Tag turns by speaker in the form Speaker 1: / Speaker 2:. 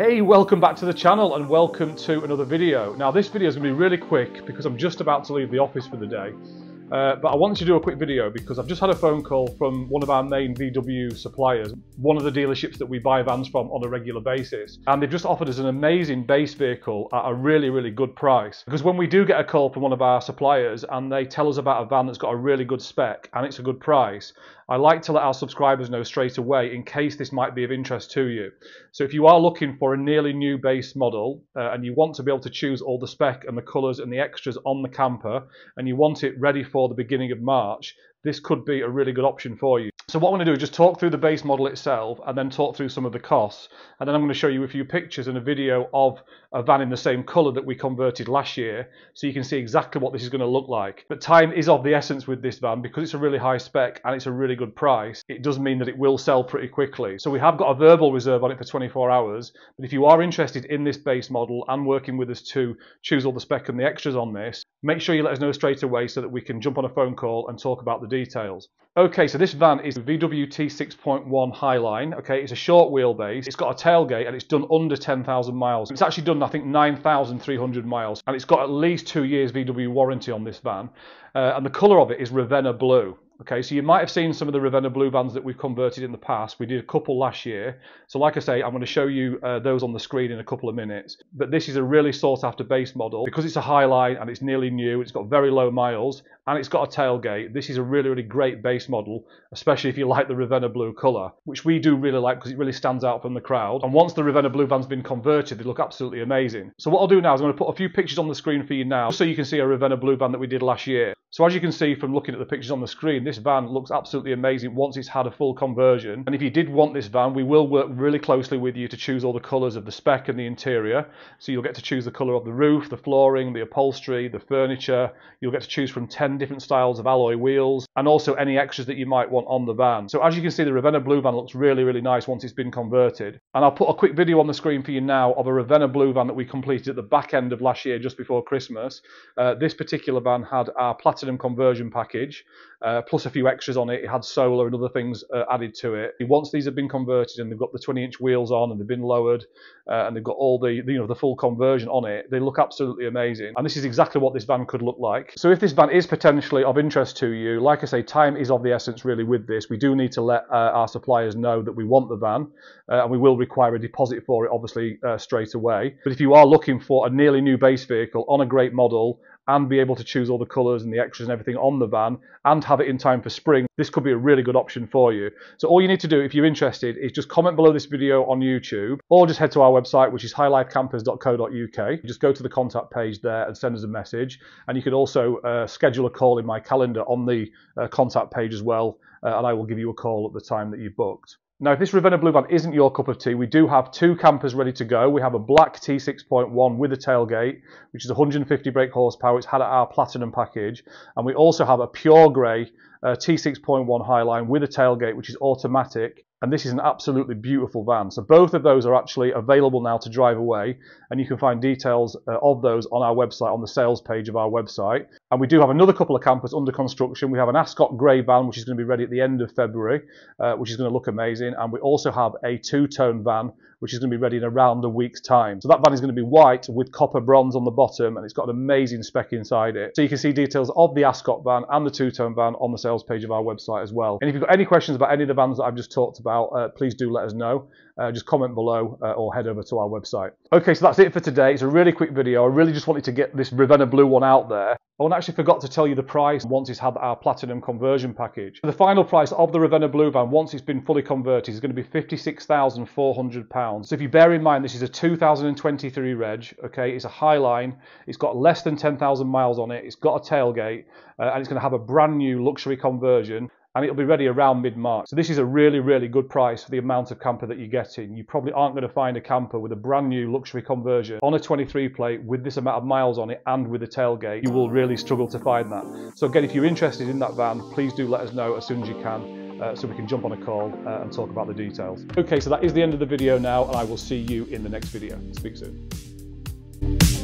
Speaker 1: Hey, welcome back to the channel and welcome to another video. Now this video is going to be really quick because I'm just about to leave the office for the day. Uh, but I wanted to do a quick video because I've just had a phone call from one of our main VW suppliers, one of the dealerships that we buy vans from on a regular basis. And they've just offered us an amazing base vehicle at a really, really good price. Because when we do get a call from one of our suppliers and they tell us about a van that's got a really good spec and it's a good price, I like to let our subscribers know straight away in case this might be of interest to you. So if you are looking for a nearly new base model uh, and you want to be able to choose all the spec and the colours and the extras on the camper and you want it ready for the beginning of March, this could be a really good option for you. So what I'm going to do is just talk through the base model itself and then talk through some of the costs. And then I'm going to show you a few pictures and a video of a van in the same colour that we converted last year so you can see exactly what this is going to look like. But time is of the essence with this van because it's a really high spec and it's a really good price. It does mean that it will sell pretty quickly. So we have got a verbal reserve on it for 24 hours. But if you are interested in this base model and working with us to choose all the spec and the extras on this, make sure you let us know straight away so that we can jump on a phone call and talk about the details. Okay, so this van is a VW T6.1 Highline. Okay, it's a short wheelbase. It's got a tailgate and it's done under 10,000 miles. It's actually done, I think, 9,300 miles. And it's got at least two years VW warranty on this van. Uh, and the colour of it is Ravenna Blue. Okay, so you might have seen some of the Ravenna Blue vans that we've converted in the past. We did a couple last year. So like I say, I'm going to show you uh, those on the screen in a couple of minutes. But this is a really sought after base model because it's a Highline and it's nearly new. It's got very low miles and it's got a tailgate. This is a really, really great base model, especially if you like the Ravenna Blue colour, which we do really like because it really stands out from the crowd. And once the Ravenna Blue van's been converted, they look absolutely amazing. So what I'll do now is I'm going to put a few pictures on the screen for you now so you can see a Ravenna Blue van that we did last year. So as you can see from looking at the pictures on the screen, this van looks absolutely amazing once it's had a full conversion. And if you did want this van, we will work really closely with you to choose all the colours of the spec and the interior. So you'll get to choose the colour of the roof, the flooring, the upholstery, the furniture. You'll get to choose from 10 different styles of alloy wheels and also any extras that you might want on the van. So as you can see, the Ravenna Blue van looks really, really nice once it's been converted. And I'll put a quick video on the screen for you now of a Ravenna Blue van that we completed at the back end of last year, just before Christmas. Uh, this particular van had our platinum conversion package, uh, plus a few extras on it. It had solar and other things uh, added to it. Once these have been converted and they've got the 20-inch wheels on and they've been lowered uh, and they've got all the, you know the full conversion on it, they look absolutely amazing. And this is exactly what this van could look like. So if this van is potentially of interest to you, like I say, time is of the essence really with this. We do need to let uh, our suppliers know that we want the van uh, and we will require a deposit for it, obviously, uh, straight away. But if you are looking for a nearly new base vehicle on a great model and be able to choose all the colours and the extras and everything on the van and have it in time for spring, this could be a really good option for you. So all you need to do if you're interested is just comment below this video on YouTube or just head to our website which is highlifecampers.co.uk. Just go to the contact page there and send us a message and you can also uh, schedule a call in my calendar on the uh, contact page as well uh, and I will give you a call at the time that you've booked. Now, if this Ravenna Blue Van isn't your cup of tea, we do have two campers ready to go. We have a black T6.1 with a tailgate, which is 150 brake horsepower. It's had our platinum package. And we also have a pure grey uh, T6.1 Highline with a tailgate, which is automatic and this is an absolutely beautiful van. So both of those are actually available now to drive away, and you can find details uh, of those on our website, on the sales page of our website. And we do have another couple of campers under construction. We have an Ascot grey van, which is going to be ready at the end of February, uh, which is going to look amazing. And we also have a two-tone van, which is going to be ready in around a week's time. So that van is going to be white with copper bronze on the bottom, and it's got an amazing spec inside it. So you can see details of the Ascot van and the two-tone van on the sales page of our website as well. And if you've got any questions about any of the vans that I've just talked about, about, uh, please do let us know. Uh, just comment below uh, or head over to our website. Okay, so that's it for today. It's a really quick video. I really just wanted to get this Ravenna Blue one out there. Oh, and actually forgot to tell you the price once it's had our platinum conversion package. The final price of the Ravenna Blue van once it's been fully converted is going to be £56,400. So if you bear in mind this is a 2023 reg, okay, it's a Highline, it's got less than 10,000 miles on it, it's got a tailgate, uh, and it's going to have a brand new luxury conversion and it'll be ready around mid-March. So this is a really, really good price for the amount of camper that you're getting. You probably aren't going to find a camper with a brand new luxury conversion on a 23 plate with this amount of miles on it and with a tailgate. You will really struggle to find that. So again, if you're interested in that van, please do let us know as soon as you can uh, so we can jump on a call uh, and talk about the details. Okay, so that is the end of the video now and I will see you in the next video. Speak soon.